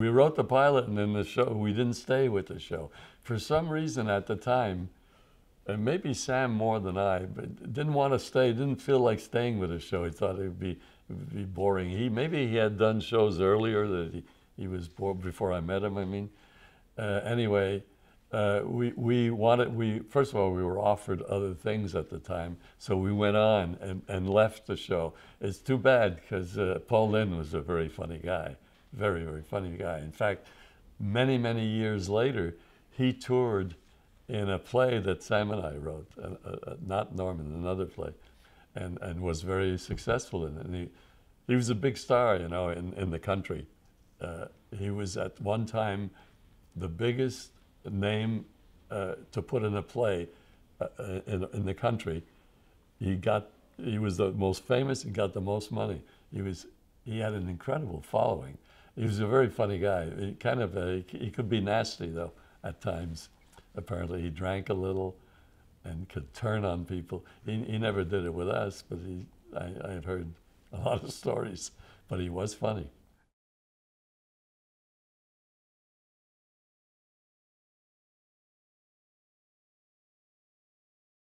We wrote the pilot, and then the show, we didn't stay with the show. For some reason at the time, and maybe Sam more than I, but didn't want to stay, didn't feel like staying with the show. He thought it would be, be boring. He Maybe he had done shows earlier that he, he was bored before I met him, I mean. Uh, anyway, uh, we, we wanted, we, first of all, we were offered other things at the time, so we went on and, and left the show. It's too bad because uh, Paul Lynde was a very funny guy, very, very funny guy. In fact, many, many years later, he toured in a play that Sam and I wrote, uh, uh, not Norman, another play, and, and was very successful in it. And he, he was a big star, you know, in, in the country. Uh, he was at one time the biggest name uh, to put in a play uh, uh, in, in the country. He got, he was the most famous, he got the most money. He was, he had an incredible following. He was a very funny guy. He kind of, uh, a, he could be nasty though at times. Apparently he drank a little and could turn on people. He, he never did it with us, but he, I, I have heard a lot of stories, but he was funny.